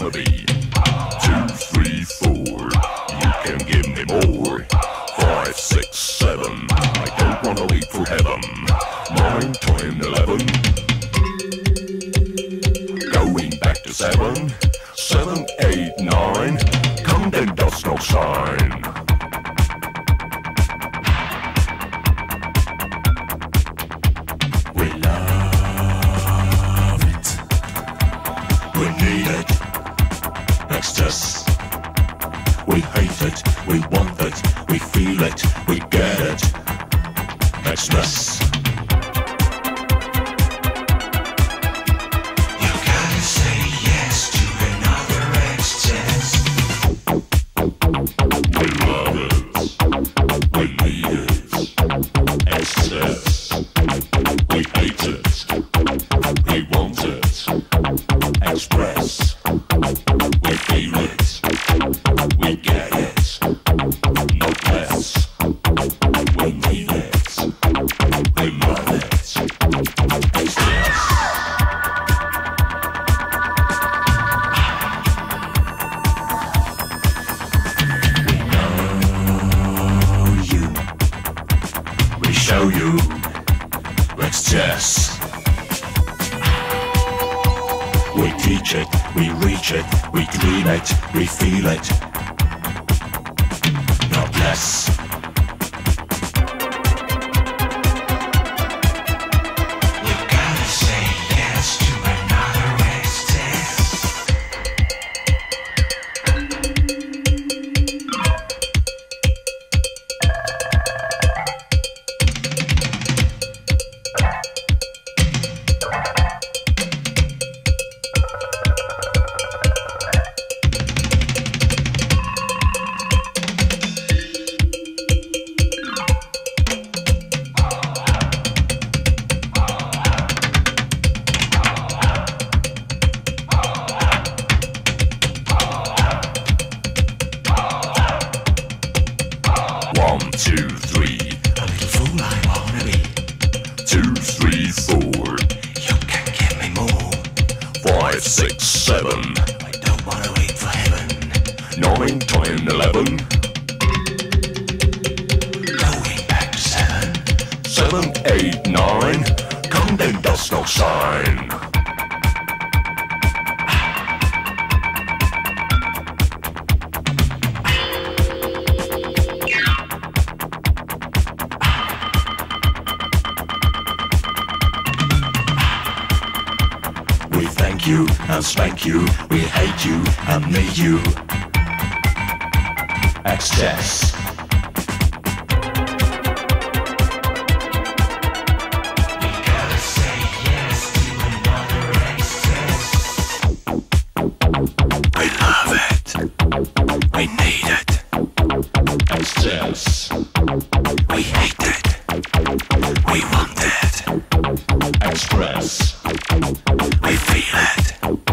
Wanna be. Two, three, four, you can give me more. Five, six, seven, I don't wanna wait for heaven. Nine, ten, eleven. Going back to seven, seven, eight, nine. Come then, dust no sign. We love it. We need it. Excess. We hate it. We want it. We feel it. We get it. You you. We teach it, we reach it, we dream it, we feel it. Not less. Five, six, seven. I don't wanna wait for heaven. Nine, ten, eleven. Going back to seven. Seven, eight, nine. Come then, dust no sign. Thank you and spank you. We hate you and need you. Excess. We need it. Excess. We hate it. We want it. Express. We feel it.